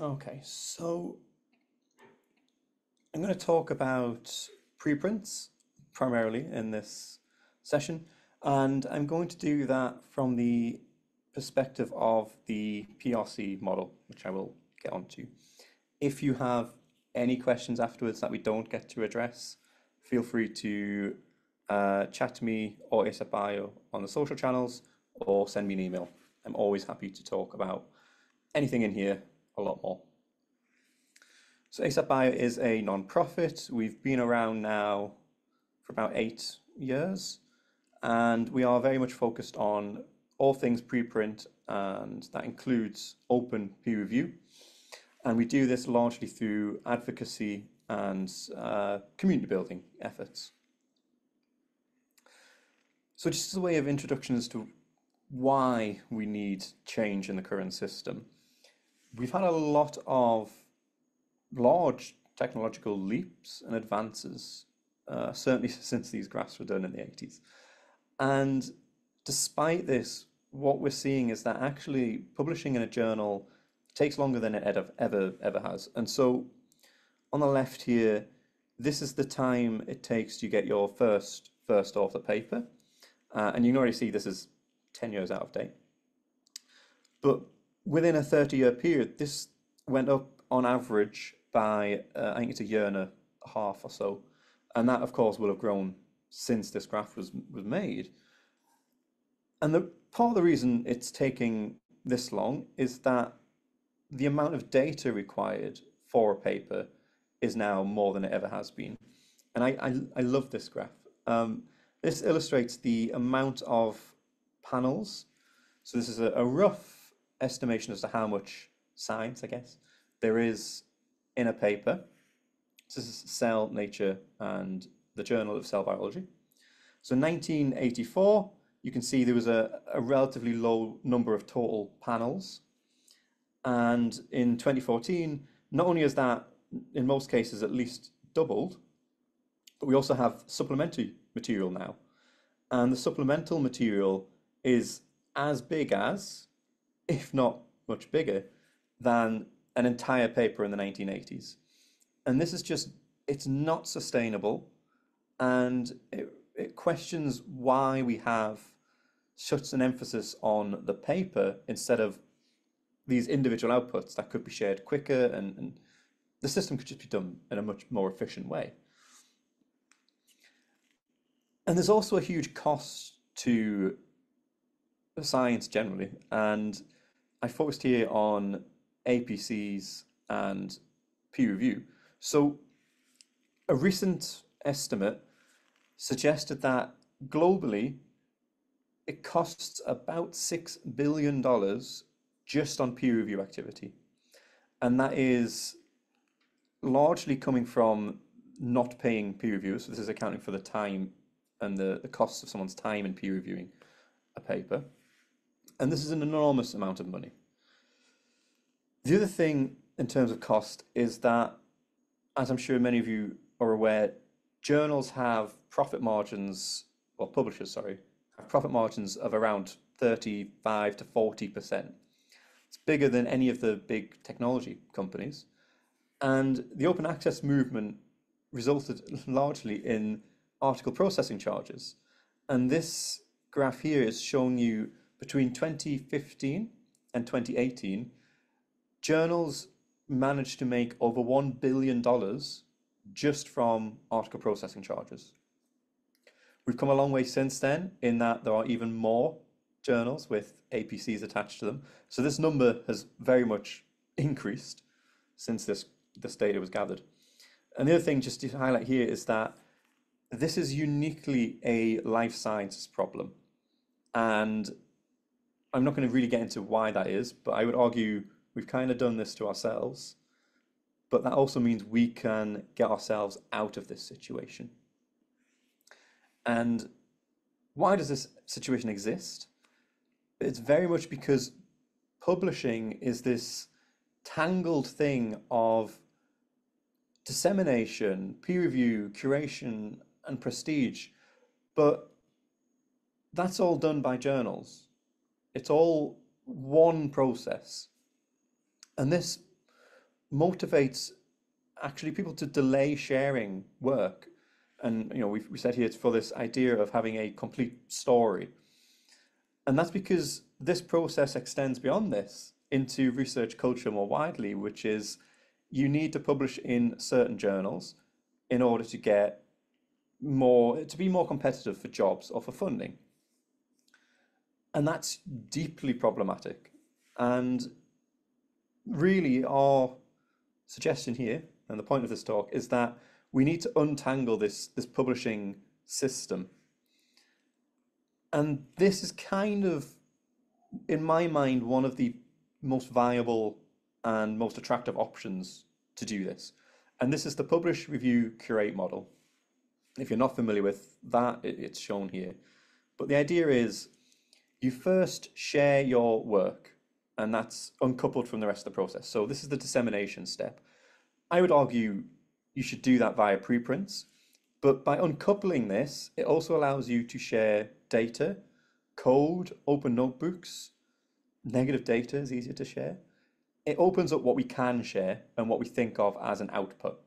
Okay, so I'm going to talk about preprints primarily in this session, and I'm going to do that from the perspective of the PRC model, which I will get onto. If you have any questions afterwards that we don't get to address, feel free to uh, chat to me or ASAP Bio on the social channels or send me an email. I'm always happy to talk about anything in here a lot more. So ASAP Bio is a non-profit. We've been around now for about eight years, and we are very much focused on all things preprint, and that includes open peer review. And we do this largely through advocacy and uh, community building efforts. So just as a way of introduction as to why we need change in the current system, we've had a lot of large technological leaps and advances, uh, certainly since these graphs were done in the 80s. And despite this, what we're seeing is that actually publishing in a journal takes longer than it ever, ever, ever has. And so on the left here, this is the time it takes to get your first first author paper. Uh, and you can already see this is 10 years out of date. But within a 30 year period, this went up on average by, uh, I think it's a year and a half or so. And that, of course, will have grown since this graph was, was made. And the part of the reason it's taking this long is that the amount of data required for a paper is now more than it ever has been. And I, I, I love this graph. Um, this illustrates the amount of panels. So this is a, a rough estimation as to how much science, I guess, there is in a paper. This is Cell, Nature, and the Journal of Cell Biology. So 1984, you can see there was a, a relatively low number of total panels. And in 2014, not only is that in most cases at least doubled, but we also have supplementary material now. And the supplemental material is as big as, if not much bigger, than an entire paper in the 1980s. And this is just, it's not sustainable. And it, it questions why we have such an emphasis on the paper instead of these individual outputs that could be shared quicker and, and the system could just be done in a much more efficient way. And there's also a huge cost to science generally, and I focused here on APCs and peer review. So a recent estimate suggested that globally it costs about $6 billion just on peer review activity. And that is largely coming from not paying peer reviewers. So this is accounting for the time and the, the costs of someone's time in peer reviewing a paper. And this is an enormous amount of money. The other thing in terms of cost is that, as I'm sure many of you are aware, journals have profit margins, or publishers, sorry, have profit margins of around 35 to 40%. It's bigger than any of the big technology companies. And the open access movement resulted largely in article processing charges. And this graph here is showing you between 2015 and 2018, journals managed to make over $1 billion just from article processing charges. We've come a long way since then in that there are even more journals with APCs attached to them. So this number has very much increased since this, this data was gathered. And the other thing just to highlight here is that this is uniquely a life sciences problem. And I'm not going to really get into why that is, but I would argue we've kind of done this to ourselves. But that also means we can get ourselves out of this situation. And why does this situation exist? It's very much because publishing is this tangled thing of dissemination, peer review, curation, and prestige. But that's all done by journals. It's all one process. And this motivates actually people to delay sharing work. And you know, we we said here it's for this idea of having a complete story. And that's because this process extends beyond this into research culture more widely, which is you need to publish in certain journals in order to get more to be more competitive for jobs or for funding. And that's deeply problematic. And really our suggestion here and the point of this talk is that we need to untangle this this publishing system. And this is kind of in my mind one of the most viable and most attractive options to do this. And this is the publish, review, curate model. If you're not familiar with that, it's shown here. But the idea is you first share your work, and that's uncoupled from the rest of the process. So this is the dissemination step. I would argue you should do that via preprints, but by uncoupling this, it also allows you to share data, code, open notebooks. Negative data is easier to share it opens up what we can share and what we think of as an output.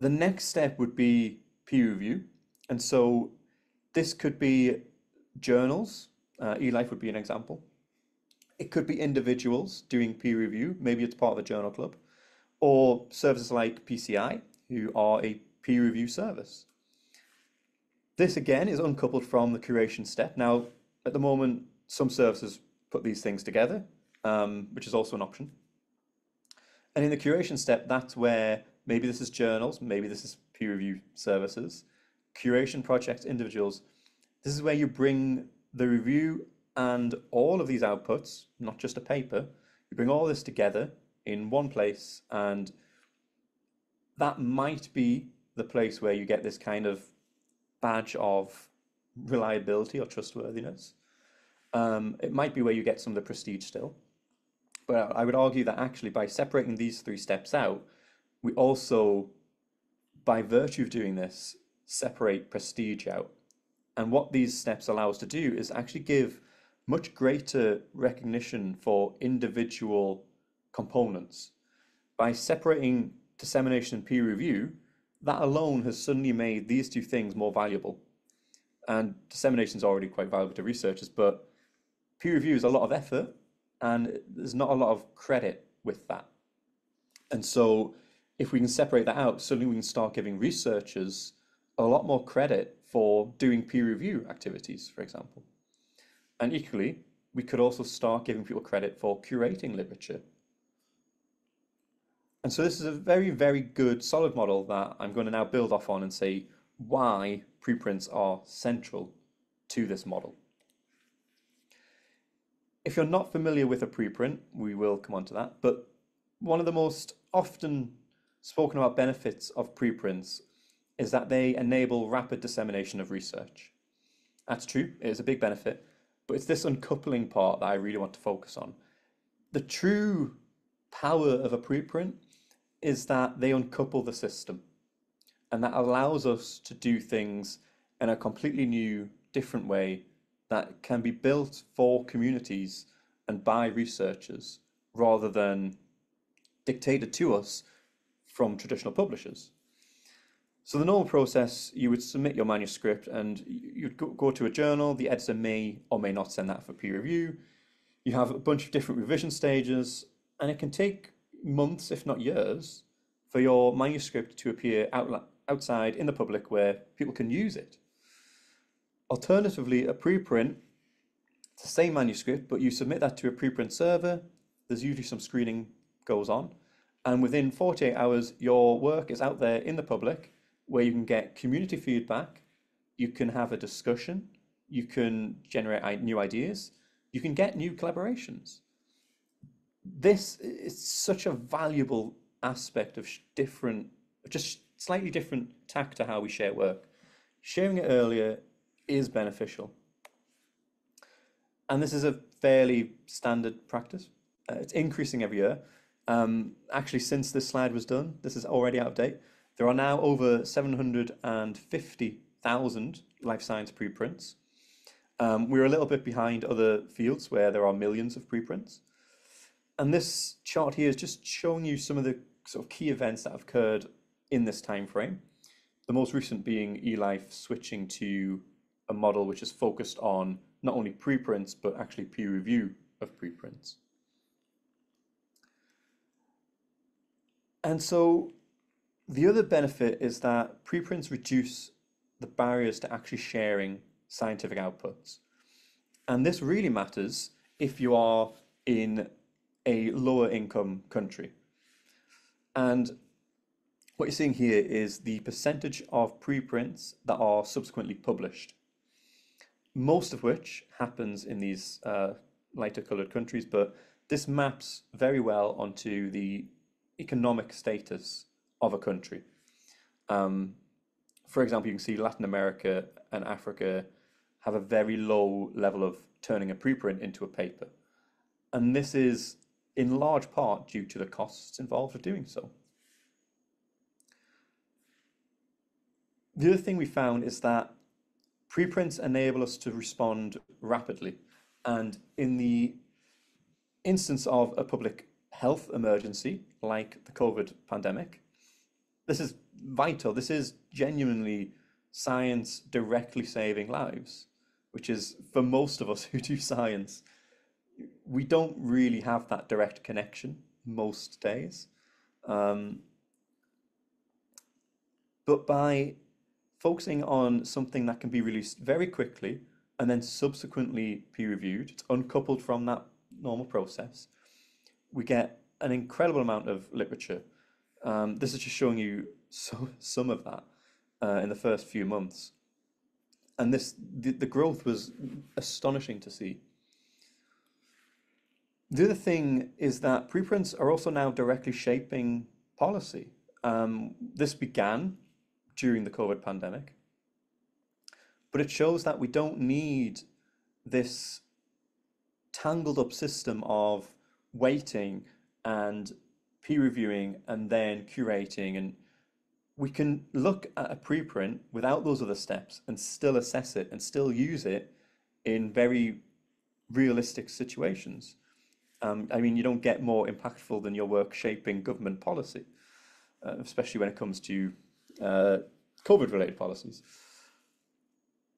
The next step would be peer review. And so this could be journals, uh, eLife would be an example. It could be individuals doing peer review, maybe it's part of a journal club, or services like PCI, who are a peer review service. This again is uncoupled from the curation step. Now, at the moment, some services put these things together, um, which is also an option. And in the curation step, that's where maybe this is journals, maybe this is peer review services, curation projects, individuals. This is where you bring the review and all of these outputs, not just a paper, you bring all this together in one place and that might be the place where you get this kind of badge of reliability or trustworthiness. Um, it might be where you get some of the prestige still. But I would argue that actually by separating these three steps out, we also, by virtue of doing this, separate prestige out. And what these steps allow us to do is actually give much greater recognition for individual components. By separating dissemination and peer review, that alone has suddenly made these two things more valuable. And dissemination is already quite valuable to researchers, but peer review is a lot of effort and there's not a lot of credit with that. And so if we can separate that out, suddenly we can start giving researchers a lot more credit for doing peer review activities, for example. And equally, we could also start giving people credit for curating literature. And so this is a very, very good solid model that I'm going to now build off on and say why preprints are central to this model. If you're not familiar with a preprint, we will come on to that, but one of the most often spoken about benefits of preprints is that they enable rapid dissemination of research. That's true, it is a big benefit, but it's this uncoupling part that I really want to focus on. The true power of a preprint is that they uncouple the system, and that allows us to do things in a completely new, different way that can be built for communities and by researchers rather than dictated to us from traditional publishers. So the normal process, you would submit your manuscript and you'd go to a journal, the editor may or may not send that for peer review. You have a bunch of different revision stages and it can take months, if not years, for your manuscript to appear out, outside in the public where people can use it. Alternatively, a preprint, it's the same manuscript, but you submit that to a preprint server. There's usually some screening goes on. And within 48 hours, your work is out there in the public where you can get community feedback, you can have a discussion, you can generate new ideas, you can get new collaborations. This is such a valuable aspect of different, just slightly different tack to how we share work. Sharing it earlier is beneficial. And this is a fairly standard practice. Uh, it's increasing every year. Um, actually, since this slide was done, this is already out of date. There are now over 750,000 life science preprints. Um, we're a little bit behind other fields where there are millions of preprints. And this chart here is just showing you some of the sort of key events that have occurred in this time frame. The most recent being eLife switching to a model which is focused on not only preprints but actually peer review of preprints. And so the other benefit is that preprints reduce the barriers to actually sharing scientific outputs. And this really matters if you are in a lower income country. And what you're seeing here is the percentage of preprints that are subsequently published, most of which happens in these uh, lighter colored countries, but this maps very well onto the economic status of a country. Um, for example, you can see Latin America and Africa have a very low level of turning a preprint into a paper. And this is in large part due to the costs involved of doing so. The other thing we found is that preprints enable us to respond rapidly. And in the instance of a public health emergency, like the COVID pandemic, this is vital. This is genuinely science directly saving lives, which is for most of us who do science, we don't really have that direct connection most days. Um, but by focusing on something that can be released very quickly and then subsequently peer reviewed, it's uncoupled from that normal process, we get an incredible amount of literature. Um, this is just showing you so, some of that uh, in the first few months. And this the, the growth was astonishing to see. The other thing is that preprints are also now directly shaping policy. Um, this began during the COVID pandemic, but it shows that we don't need this tangled up system of waiting and peer reviewing and then curating and we can look at a preprint without those other steps and still assess it and still use it in very realistic situations. Um, I mean, you don't get more impactful than your work shaping government policy, uh, especially when it comes to uh, COVID related policies.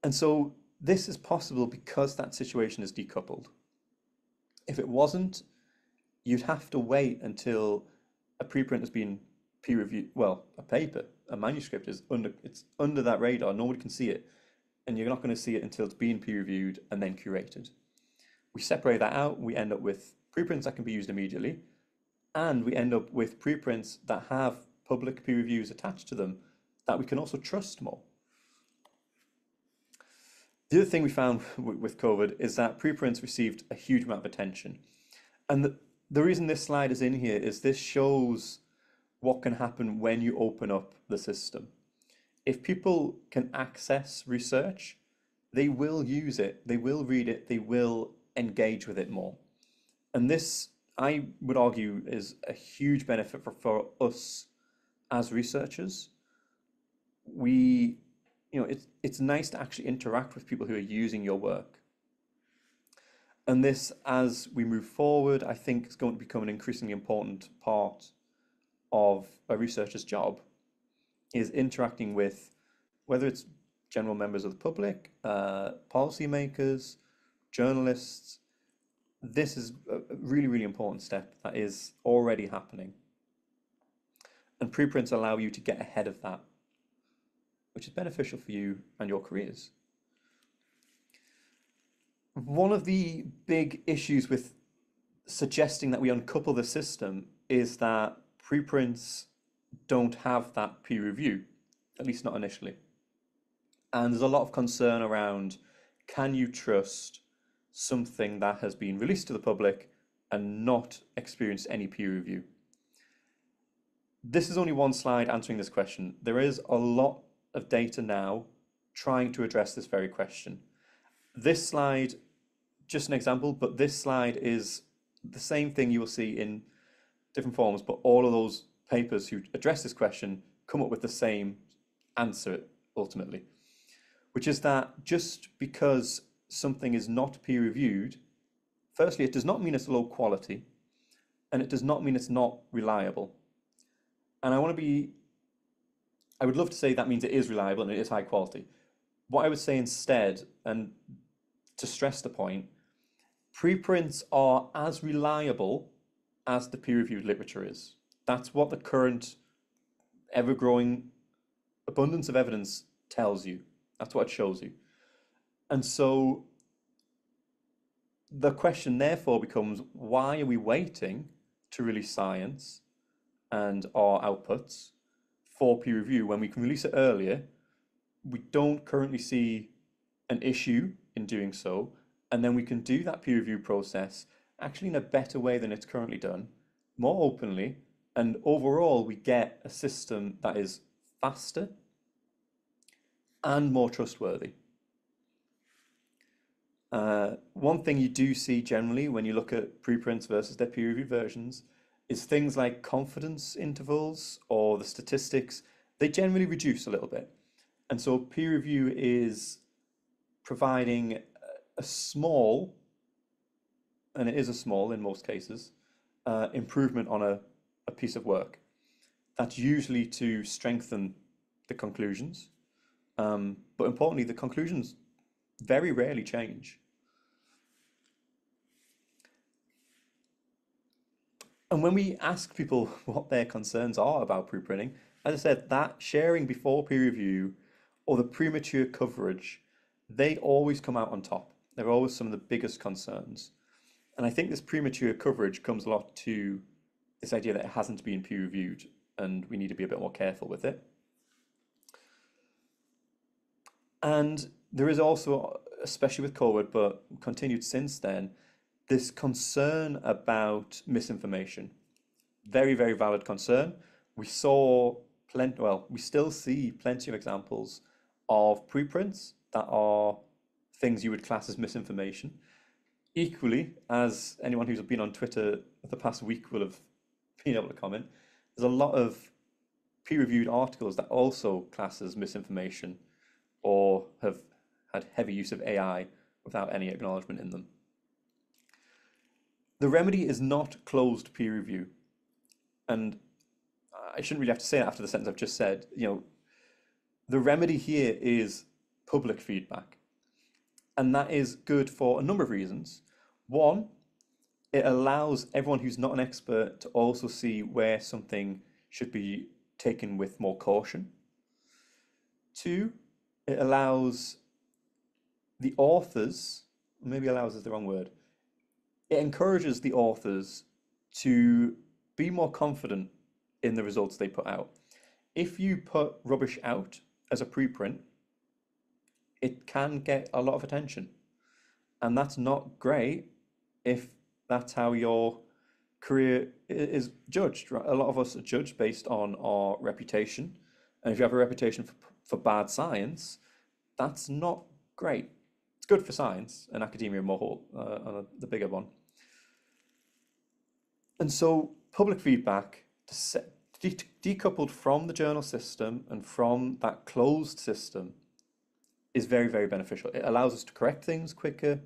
And so this is possible because that situation is decoupled. If it wasn't, you'd have to wait until a preprint has been peer reviewed. Well, a paper, a manuscript is under it's under that radar. Nobody can see it, and you're not going to see it until it's been peer reviewed and then curated. We separate that out. We end up with preprints that can be used immediately, and we end up with preprints that have public peer reviews attached to them that we can also trust more. The other thing we found with COVID is that preprints received a huge amount of attention. And the, the reason this slide is in here is this shows what can happen when you open up the system. If people can access research, they will use it, they will read it, they will engage with it more. And this, I would argue, is a huge benefit for, for us as researchers. We, you know, it's, it's nice to actually interact with people who are using your work. And this, as we move forward, I think is going to become an increasingly important part of a researcher's job is interacting with whether it's general members of the public, uh, policymakers, journalists. This is a really, really important step that is already happening. And preprints allow you to get ahead of that, which is beneficial for you and your careers. One of the big issues with suggesting that we uncouple the system is that preprints don't have that peer review, at least not initially. And there's a lot of concern around can you trust something that has been released to the public and not experienced any peer review? This is only one slide answering this question. There is a lot of data now trying to address this very question. This slide, just an example, but this slide is the same thing you will see in different forms, but all of those papers who address this question come up with the same answer ultimately, which is that just because something is not peer reviewed, firstly, it does not mean it's low quality, and it does not mean it's not reliable. And I want to be, I would love to say that means it is reliable and it is high quality. What I would say instead, and to stress the point, preprints are as reliable as the peer-reviewed literature is. That's what the current ever-growing abundance of evidence tells you. That's what it shows you. And so the question therefore becomes why are we waiting to release science and our outputs for peer review when we can release it earlier? We don't currently see an issue in doing so, and then we can do that peer review process actually in a better way than it's currently done, more openly, and overall we get a system that is faster and more trustworthy. Uh, one thing you do see generally when you look at preprints versus their peer-reviewed versions is things like confidence intervals or the statistics, they generally reduce a little bit. And so peer review is providing a small, and it is a small in most cases, uh, improvement on a, a piece of work. That's usually to strengthen the conclusions. Um, but importantly, the conclusions very rarely change. And when we ask people what their concerns are about preprinting, as I said, that sharing before peer review or the premature coverage, they always come out on top. They're always some of the biggest concerns. And I think this premature coverage comes a lot to this idea that it hasn't been peer reviewed and we need to be a bit more careful with it. And there is also, especially with COVID, but continued since then, this concern about misinformation. Very, very valid concern. We saw plenty, well, we still see plenty of examples of preprints that are things you would class as misinformation. Equally, as anyone who's been on Twitter the past week will have been able to comment, there's a lot of peer-reviewed articles that also class as misinformation or have had heavy use of AI without any acknowledgement in them. The remedy is not closed peer review. And I shouldn't really have to say that after the sentence I've just said. You know, the remedy here is public feedback. And that is good for a number of reasons. One, it allows everyone who's not an expert to also see where something should be taken with more caution. Two, it allows the authors, maybe allows is the wrong word, it encourages the authors to be more confident in the results they put out. If you put rubbish out as a preprint, it can get a lot of attention. And that's not great if that's how your career is judged. A lot of us are judged based on our reputation. And if you have a reputation for, for bad science, that's not great. It's good for science and academia more, uh, on the bigger one. And so public feedback decoupled from the journal system and from that closed system is very, very beneficial. It allows us to correct things quicker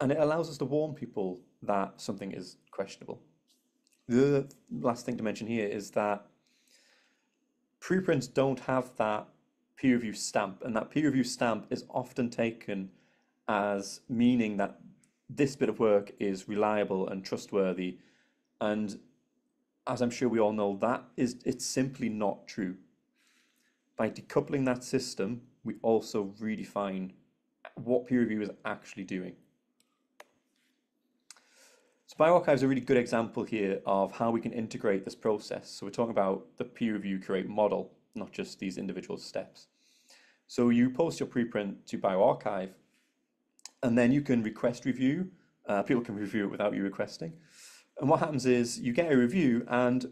and it allows us to warn people that something is questionable. The last thing to mention here is that preprints don't have that peer review stamp, and that peer review stamp is often taken as meaning that this bit of work is reliable and trustworthy. And as I'm sure we all know, that is it's simply not true. By decoupling that system, we also redefine what peer review is actually doing. So bioRxiv is a really good example here of how we can integrate this process. So we're talking about the peer review curate model, not just these individual steps. So you post your preprint to bioRxiv, and then you can request review. Uh, people can review it without you requesting. And what happens is you get a review, and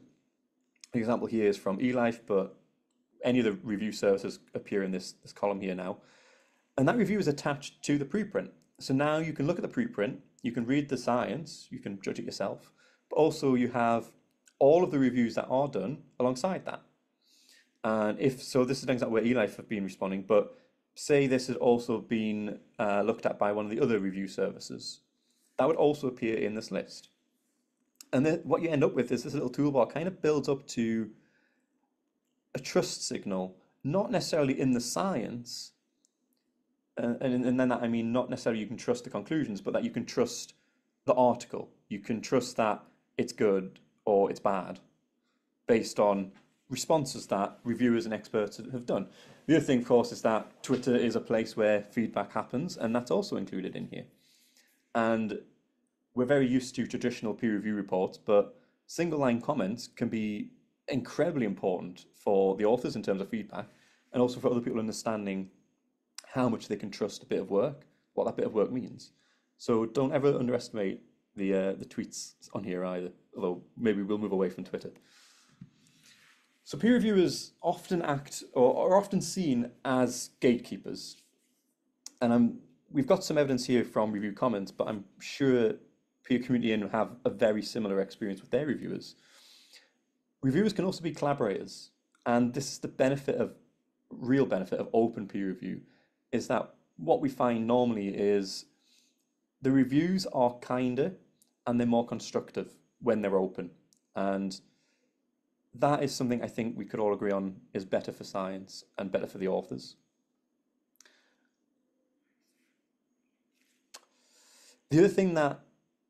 the example here is from eLife, but any of the review services appear in this, this column here now. And that review is attached to the preprint. So now you can look at the preprint, you can read the science, you can judge it yourself, but also you have all of the reviews that are done alongside that. And if so, this is an example where eLife have been responding, but say this has also been uh, looked at by one of the other review services, that would also appear in this list. And then what you end up with is this little toolbar kind of builds up to a trust signal, not necessarily in the science, and, and, and then that I mean not necessarily you can trust the conclusions, but that you can trust the article. You can trust that it's good or it's bad based on responses that reviewers and experts have done. The other thing, of course, is that Twitter is a place where feedback happens, and that's also included in here. And we're very used to traditional peer review reports, but single line comments can be incredibly important for the authors in terms of feedback, and also for other people understanding how much they can trust a bit of work, what that bit of work means. So don't ever underestimate the uh, the tweets on here either. Although maybe we'll move away from Twitter. So peer reviewers often act or are often seen as gatekeepers, and I'm we've got some evidence here from review comments, but I'm sure Peer Community In have a very similar experience with their reviewers. Reviewers can also be collaborators, and this is the benefit of real benefit of open peer review, is that what we find normally is the reviews are kinder and they're more constructive when they're open. And that is something I think we could all agree on is better for science and better for the authors. The other thing that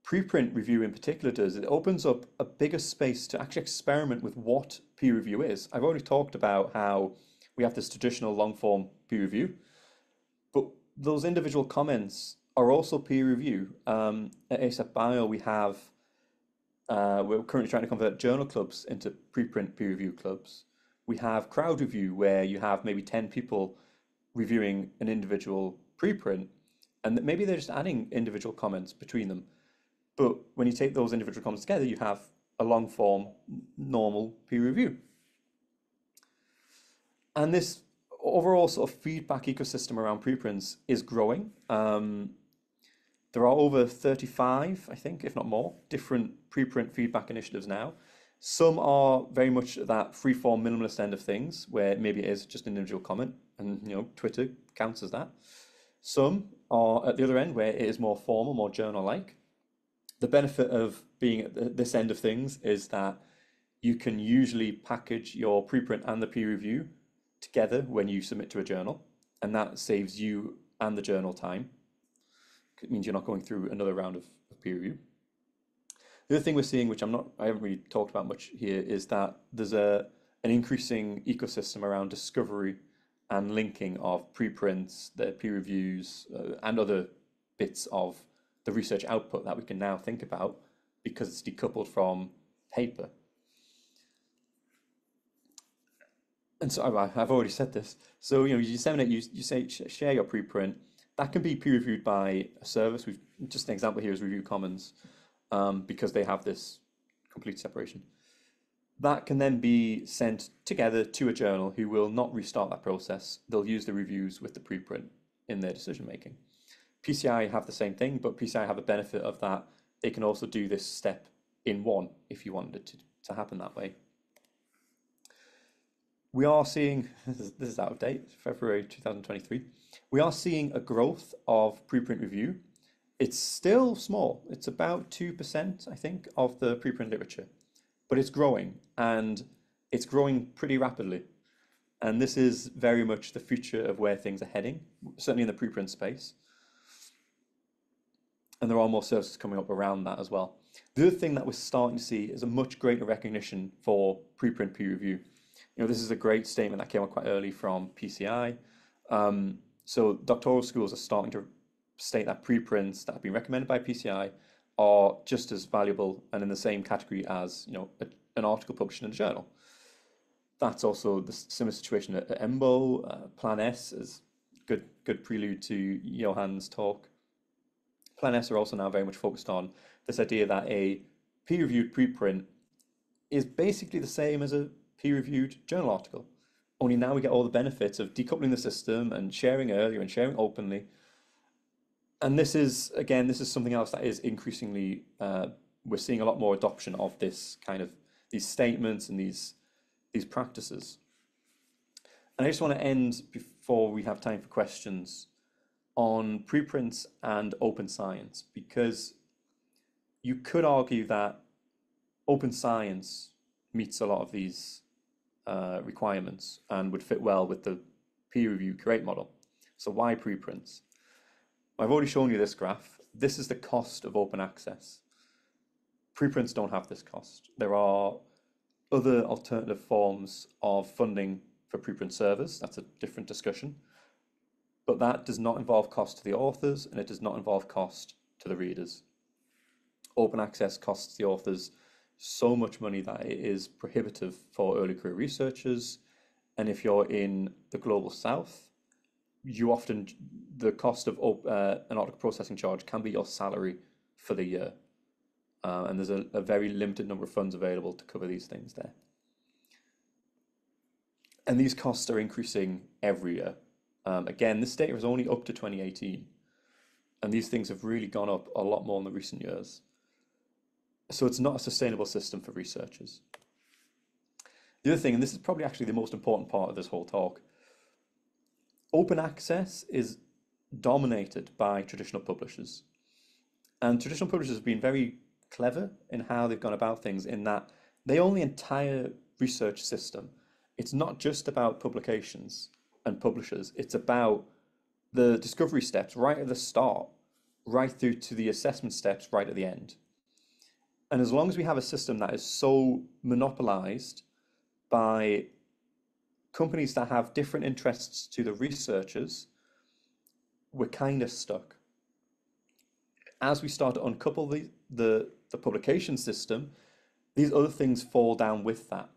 preprint review in particular does, it opens up a bigger space to actually experiment with what peer review is. I've already talked about how we have this traditional long form peer review, but those individual comments are also peer review. Um, at ASAP Bio, we have, uh, we're currently trying to convert journal clubs into preprint peer review clubs. We have crowd review, where you have maybe 10 people reviewing an individual preprint, and maybe they're just adding individual comments between them. But when you take those individual comments together, you have a long form, normal peer review. And this overall sort of feedback ecosystem around preprints is growing. Um, there are over 35, I think, if not more, different preprint feedback initiatives now. Some are very much that free-form minimalist end of things, where maybe it is just an individual comment, and you know Twitter counts as that. Some are at the other end, where it is more formal, more journal-like. The benefit of being at this end of things is that you can usually package your preprint and the peer review together when you submit to a journal, and that saves you and the journal time. It means you're not going through another round of, of peer review. The other thing we're seeing, which I'm not, I haven't really talked about much here, is that there's a an increasing ecosystem around discovery and linking of preprints, their peer reviews, uh, and other bits of the research output that we can now think about because it's decoupled from paper. And so I've already said this. So you know, you disseminate, you you say share your preprint, that can be peer reviewed by a service. We've just an example here is Review Commons um, because they have this complete separation. That can then be sent together to a journal who will not restart that process. They'll use the reviews with the preprint in their decision making. PCI have the same thing, but PCI have a benefit of that they can also do this step in one if you wanted it to, to happen that way. We are seeing, this is, this is out of date, February 2023, we are seeing a growth of preprint review. It's still small. It's about 2%, I think, of the preprint literature, but it's growing and it's growing pretty rapidly. And this is very much the future of where things are heading, certainly in the preprint space. And there are more services coming up around that as well. The other thing that we're starting to see is a much greater recognition for preprint peer review. You know, this is a great statement that came out quite early from PCI. Um, so doctoral schools are starting to state that preprints that have been recommended by PCI are just as valuable and in the same category as you know a, an article published in a journal. That's also the similar situation at, at EMBO. Uh, Plan S is good good prelude to Johan's talk. Plan S are also now very much focused on this idea that a peer-reviewed preprint is basically the same as a peer-reviewed journal article. Only now we get all the benefits of decoupling the system and sharing earlier and sharing openly. And this is, again, this is something else that is increasingly, uh, we're seeing a lot more adoption of this kind of, these statements and these, these practices. And I just want to end before we have time for questions on preprints and open science, because you could argue that open science meets a lot of these uh, requirements and would fit well with the peer review curate model. So why preprints? I've already shown you this graph. This is the cost of open access. Preprints don't have this cost. There are other alternative forms of funding for preprint servers. That's a different discussion. But that does not involve cost to the authors and it does not involve cost to the readers. Open access costs the authors so much money that it is prohibitive for early career researchers. And if you're in the global south, you often, the cost of uh, an article processing charge can be your salary for the year. Uh, and there's a, a very limited number of funds available to cover these things there. And these costs are increasing every year. Um, again, this data is only up to 2018. And these things have really gone up a lot more in the recent years. So it's not a sustainable system for researchers. The other thing, and this is probably actually the most important part of this whole talk, open access is dominated by traditional publishers. And traditional publishers have been very clever in how they've gone about things in that they own the entire research system. It's not just about publications and publishers, it's about the discovery steps right at the start, right through to the assessment steps right at the end. And as long as we have a system that is so monopolized by companies that have different interests to the researchers, we're kind of stuck. As we start to uncouple the, the, the publication system, these other things fall down with that.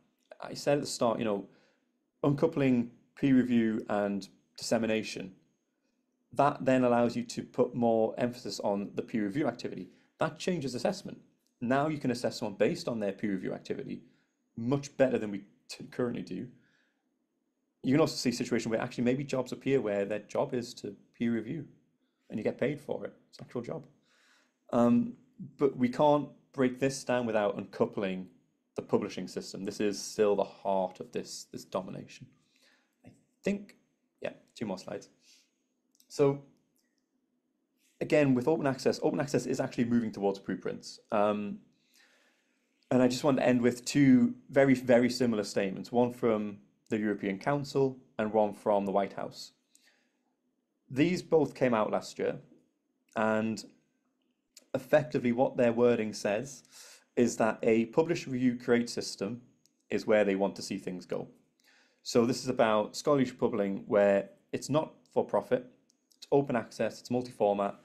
I said at the start, you know, uncoupling peer review and dissemination, that then allows you to put more emphasis on the peer review activity. That changes assessment. Now you can assess someone based on their peer review activity much better than we currently do. You can also see a situation where actually maybe jobs appear where their job is to peer review and you get paid for it. It's an actual job. Um, but we can't break this down without uncoupling the publishing system. This is still the heart of this, this domination. Think, yeah, two more slides. So again, with open access, open access is actually moving towards preprints. Um, and I just want to end with two very, very similar statements, one from the European Council and one from the White House. These both came out last year, and effectively what their wording says is that a publish review curate system is where they want to see things go. So this is about scholarly publishing where it's not for profit, it's open access, it's multi-format,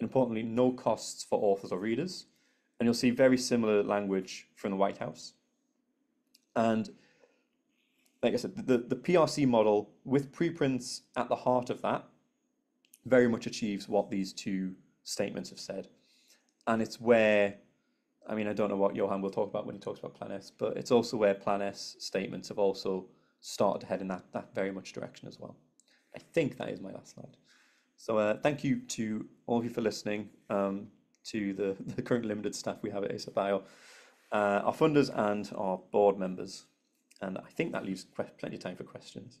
and importantly, no costs for authors or readers. And you'll see very similar language from the White House. And like I said, the, the PRC model with preprints at the heart of that very much achieves what these two statements have said. And it's where, I mean, I don't know what Johan will talk about when he talks about Plan S, but it's also where Plan S statements have also started to head in that, that very much direction as well. I think that is my last slide. So uh, thank you to all of you for listening, um, to the, the current limited staff we have at ASAP Bio, uh, our funders and our board members. And I think that leaves plenty of time for questions.